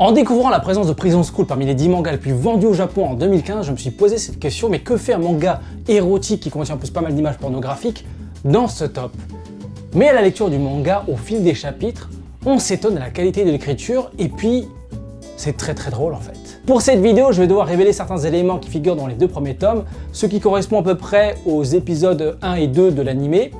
En découvrant la présence de Prison School parmi les 10 mangas les plus vendus au Japon en 2015, je me suis posé cette question, mais que fait un manga érotique qui contient en plus pas mal d'images pornographiques dans ce top? Mais à la lecture du manga, au fil des chapitres, on s'étonne de la qualité de l'écriture et puis c'est très très drôle en fait. Pour cette vidéo, je vais devoir révéler certains éléments qui figurent dans les deux premiers tomes, ce qui correspond à peu près aux épisodes 1 et 2 de l'animé,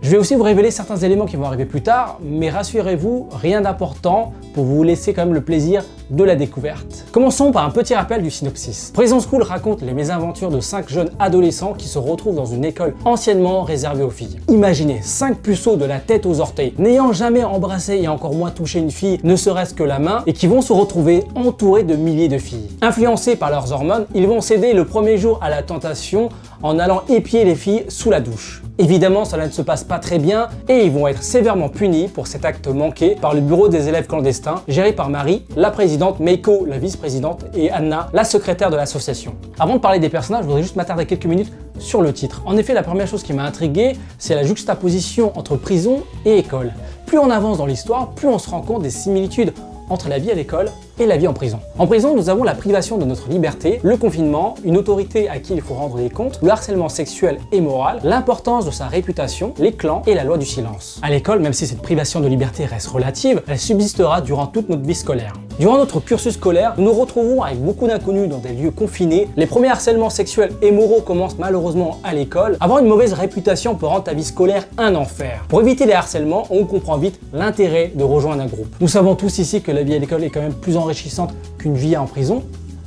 je vais aussi vous révéler certains éléments qui vont arriver plus tard, mais rassurez-vous, rien d'important pour vous laisser quand même le plaisir de la découverte. Commençons par un petit rappel du synopsis. Prison School raconte les mésaventures de 5 jeunes adolescents qui se retrouvent dans une école anciennement réservée aux filles. Imaginez 5 puceaux de la tête aux orteils, n'ayant jamais embrassé et encore moins touché une fille, ne serait-ce que la main, et qui vont se retrouver entourés de milliers de filles. Influencés par leurs hormones, ils vont céder le premier jour à la tentation en allant épier les filles sous la douche. Évidemment, cela ne se passe pas très bien et ils vont être sévèrement punis pour cet acte manqué par le bureau des élèves clandestins, géré par Marie, la présidente, Meiko, la vice-présidente, et Anna, la secrétaire de l'association. Avant de parler des personnages, je voudrais juste m'attarder quelques minutes sur le titre. En effet, la première chose qui m'a intrigué, c'est la juxtaposition entre prison et école. Plus on avance dans l'histoire, plus on se rend compte des similitudes entre la vie à l'école et la vie en prison. En prison, nous avons la privation de notre liberté, le confinement, une autorité à qui il faut rendre des comptes, le harcèlement sexuel et moral, l'importance de sa réputation, les clans et la loi du silence. À l'école, même si cette privation de liberté reste relative, elle subsistera durant toute notre vie scolaire. Durant notre cursus scolaire, nous nous retrouvons avec beaucoup d'inconnus dans des lieux confinés. Les premiers harcèlements sexuels et moraux commencent malheureusement à l'école. Avoir une mauvaise réputation peut rendre ta vie scolaire un enfer. Pour éviter les harcèlements, on comprend vite l'intérêt de rejoindre un groupe. Nous savons tous ici que la vie à l'école est quand même plus qu'une vie en prison,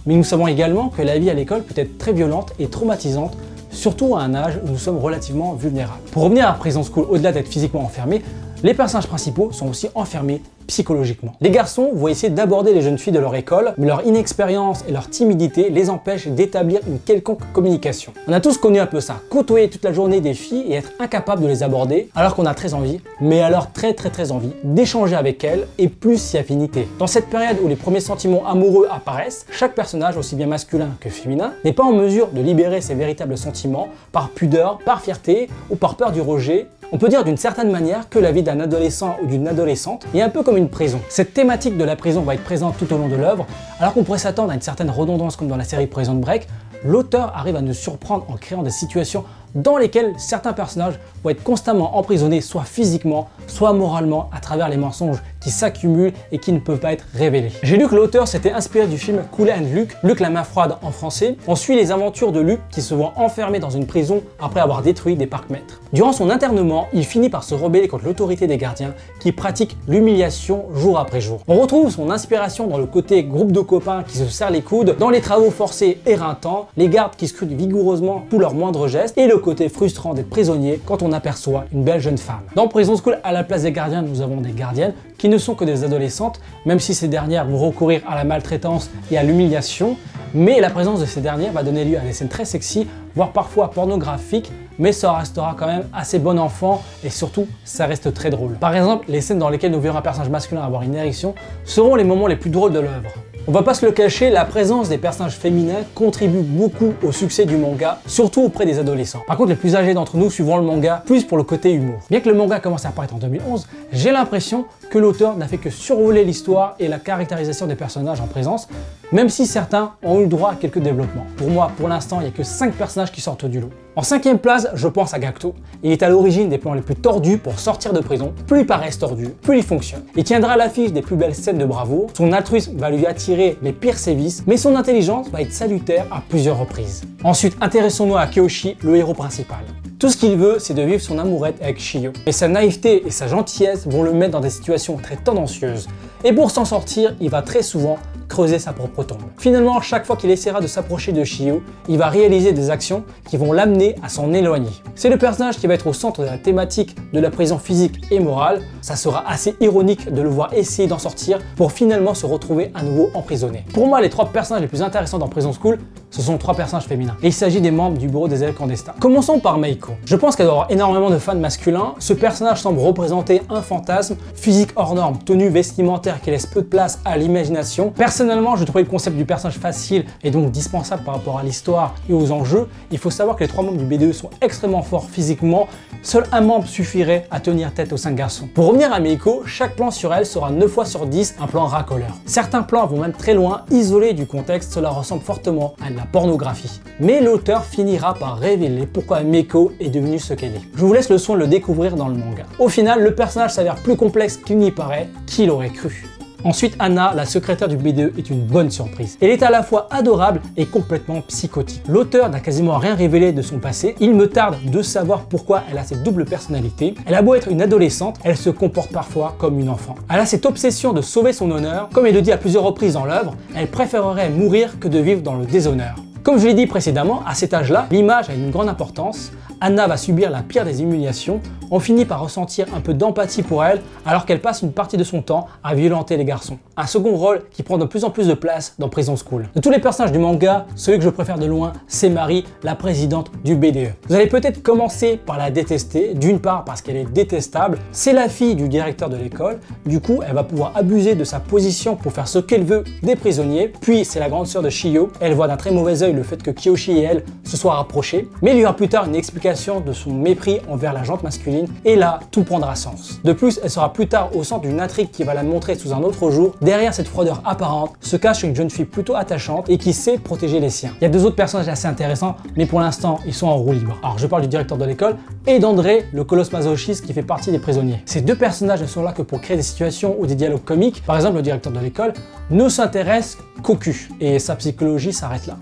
mais nous savons également que la vie à l'école peut être très violente et traumatisante surtout à un âge où nous sommes relativement vulnérables. Pour revenir à Prison School, au-delà d'être physiquement enfermés, les personnages principaux sont aussi enfermés psychologiquement. Les garçons vont essayer d'aborder les jeunes filles de leur école, mais leur inexpérience et leur timidité les empêchent d'établir une quelconque communication. On a tous connu un peu ça, côtoyer toute la journée des filles et être incapable de les aborder, alors qu'on a très envie, mais alors très très très envie, d'échanger avec elles et plus si affinité. Dans cette période où les premiers sentiments amoureux apparaissent, chaque personnage, aussi bien masculin que féminin, n'est pas en mesure de libérer ses véritables sentiments par pudeur, par fierté ou par peur du rejet on peut dire d'une certaine manière que la vie d'un adolescent ou d'une adolescente est un peu comme une Cette thématique de la prison va être présente tout au long de l'œuvre, alors qu'on pourrait s'attendre à une certaine redondance comme dans la série Prison Break, l'auteur arrive à nous surprendre en créant des situations dans lesquelles certains personnages vont être constamment emprisonnés, soit physiquement, soit moralement, à travers les mensonges qui s'accumulent et qui ne peuvent pas être révélés. J'ai lu que l'auteur s'était inspiré du film Cool and Luke, Luc la main froide en français. On suit les aventures de Luc qui se voit enfermé dans une prison après avoir détruit des parcs-mètres. Durant son internement, il finit par se rebeller contre l'autorité des gardiens qui pratiquent l'humiliation jour après jour. On retrouve son inspiration dans le côté groupe de copains qui se serrent les coudes, dans les travaux forcés éreintants, les gardes qui scrutent vigoureusement tous leurs moindres gestes et le côté frustrant d'être prisonnier quand on aperçoit une belle jeune femme. Dans Prison School, à la place des gardiens, nous avons des gardiennes qui ne sont que des adolescentes, même si ces dernières vont recourir à la maltraitance et à l'humiliation, mais la présence de ces dernières va donner lieu à des scènes très sexy, voire parfois pornographiques, mais ça restera quand même assez bon enfant et surtout ça reste très drôle. Par exemple, les scènes dans lesquelles nous verrons un personnage masculin avoir une érection seront les moments les plus drôles de l'œuvre. On va pas se le cacher, la présence des personnages féminins contribue beaucoup au succès du manga, surtout auprès des adolescents. Par contre, les plus âgés d'entre nous suivront le manga plus pour le côté humour. Bien que le manga commence à apparaître en 2011, j'ai l'impression que l'auteur n'a fait que survoler l'histoire et la caractérisation des personnages en présence, même si certains ont eu le droit à quelques développements. Pour moi, pour l'instant, il n'y a que 5 personnages qui sortent du lot. En cinquième place, je pense à Gacto. Il est à l'origine des plans les plus tordus pour sortir de prison. Plus il paraît tordu, plus il fonctionne. Il tiendra l'affiche des plus belles scènes de bravoure. Son altruisme va lui attirer les pires sévices, mais son intelligence va être salutaire à plusieurs reprises. Ensuite, intéressons-nous à Kyoshi, le héros principal. Tout ce qu'il veut, c'est de vivre son amourette avec Shio. Mais sa naïveté et sa gentillesse vont le mettre dans des situations très tendancieuses. Et pour s'en sortir, il va très souvent creuser sa propre tombe. Finalement, chaque fois qu'il essaiera de s'approcher de Shio, il va réaliser des actions qui vont l'amener à s'en éloigner. C'est le personnage qui va être au centre de la thématique de la prison physique et morale. Ça sera assez ironique de le voir essayer d'en sortir pour finalement se retrouver à nouveau emprisonné. Pour moi, les trois personnages les plus intéressants dans Prison School ce sont trois personnages féminins. Et il s'agit des membres du bureau des élèves clandestins. Commençons par Meiko. Je pense qu'elle doit avoir énormément de fans masculins. Ce personnage semble représenter un fantasme, physique hors norme, tenue vestimentaire qui laisse peu de place à l'imagination. Personnellement, je trouvais le concept du personnage facile et donc dispensable par rapport à l'histoire et aux enjeux. Il faut savoir que les trois membres du BDE sont extrêmement forts physiquement. Seul un membre suffirait à tenir tête aux cinq garçons. Pour revenir à Meiko, chaque plan sur elle sera 9 fois sur 10 un plan racoleur. Certains plans vont même très loin, isolés du contexte, cela ressemble fortement à de la pornographie. Mais l'auteur finira par révéler pourquoi Meiko est devenue ce qu'elle est. Je vous laisse le soin de le découvrir dans le manga. Au final, le personnage s'avère plus complexe qu'il n'y paraît, qui l'aurait cru Ensuite, Anna, la secrétaire du BDE, est une bonne surprise. Elle est à la fois adorable et complètement psychotique. L'auteur n'a quasiment rien révélé de son passé. Il me tarde de savoir pourquoi elle a cette double personnalité. Elle a beau être une adolescente, elle se comporte parfois comme une enfant. Elle a cette obsession de sauver son honneur. Comme elle le dit à plusieurs reprises dans l'œuvre, elle préférerait mourir que de vivre dans le déshonneur. Comme je l'ai dit précédemment, à cet âge-là, l'image a une grande importance. Anna va subir la pire des humiliations. On finit par ressentir un peu d'empathie pour elle alors qu'elle passe une partie de son temps à violenter les garçons. Un second rôle qui prend de plus en plus de place dans Prison School. De tous les personnages du manga, celui que je préfère de loin, c'est Marie, la présidente du BDE. Vous allez peut-être commencer par la détester, d'une part parce qu'elle est détestable, c'est la fille du directeur de l'école, du coup elle va pouvoir abuser de sa position pour faire ce qu'elle veut des prisonniers, puis c'est la grande sœur de Shio, elle voit d'un très mauvais œil le fait que Kyoshi et elle se soient rapprochés, mais il y aura plus tard une explication de son mépris envers la jante masculine, et là, tout prendra sens. De plus, elle sera plus tard au centre d'une intrigue qui va la montrer sous un autre jour. Derrière cette froideur apparente se cache une jeune fille plutôt attachante et qui sait protéger les siens. Il y a deux autres personnages assez intéressants, mais pour l'instant, ils sont en roue libre. Alors, je parle du directeur de l'école et d'André, le colosse masochiste qui fait partie des prisonniers. Ces deux personnages ne sont là que pour créer des situations ou des dialogues comiques. Par exemple, le directeur de l'école ne s'intéresse qu'au cul, et sa psychologie s'arrête là.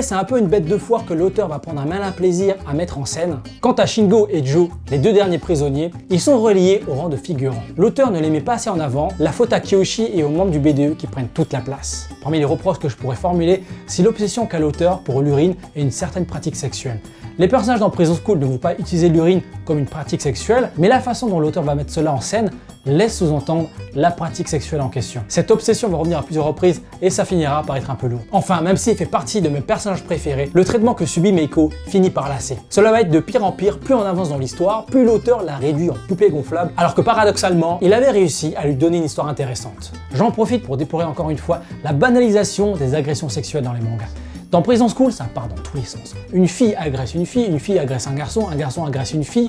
C'est un peu une bête de foire que l'auteur va prendre un malin plaisir à mettre en scène. Quant à Shingo et Joe, les deux derniers prisonniers, ils sont reliés au rang de figurants. L'auteur ne les met pas assez en avant, la faute à Kyoshi et aux membres du BDE qui prennent toute la place. Parmi les reproches que je pourrais formuler, c'est l'obsession qu'a l'auteur pour l'urine et une certaine pratique sexuelle. Les personnages dans Prison School ne vont pas utiliser l'urine comme une pratique sexuelle, mais la façon dont l'auteur va mettre cela en scène laisse sous-entendre la pratique sexuelle en question. Cette obsession va revenir à plusieurs reprises et ça finira par être un peu lourd. Enfin, même s'il fait partie de mes personnages préférés, le traitement que subit Meiko finit par lasser. Cela va être de pire en pire, plus on avance dans l'histoire, plus l'auteur l'a réduit en poupée gonflable, alors que paradoxalement, il avait réussi à lui donner une histoire intéressante. J'en profite pour déplorer encore une fois la banalisation des agressions sexuelles dans les mangas. Dans Prison School, ça part dans tous les sens. Une fille agresse une fille, une fille agresse un garçon, un garçon agresse une fille.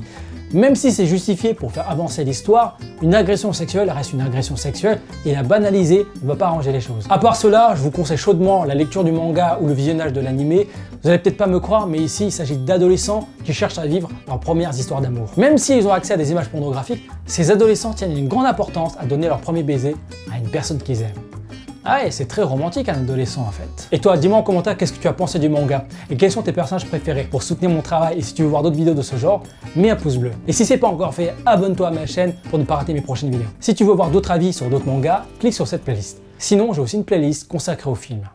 Même si c'est justifié pour faire avancer l'histoire, une agression sexuelle reste une agression sexuelle et la banaliser ne va pas arranger les choses. À part cela, je vous conseille chaudement la lecture du manga ou le visionnage de l'animé. Vous allez peut-être pas me croire, mais ici il s'agit d'adolescents qui cherchent à vivre leurs premières histoires d'amour. Même s'ils ont accès à des images pornographiques, ces adolescents tiennent une grande importance à donner leur premier baiser à une personne qu'ils aiment. Ah et c'est très romantique un adolescent en fait. Et toi, dis-moi en commentaire qu'est-ce que tu as pensé du manga? Et quels sont tes personnages préférés? Pour soutenir mon travail et si tu veux voir d'autres vidéos de ce genre, mets un pouce bleu. Et si c'est pas encore fait, abonne-toi à ma chaîne pour ne pas rater mes prochaines vidéos. Si tu veux voir d'autres avis sur d'autres mangas, clique sur cette playlist. Sinon, j'ai aussi une playlist consacrée aux films.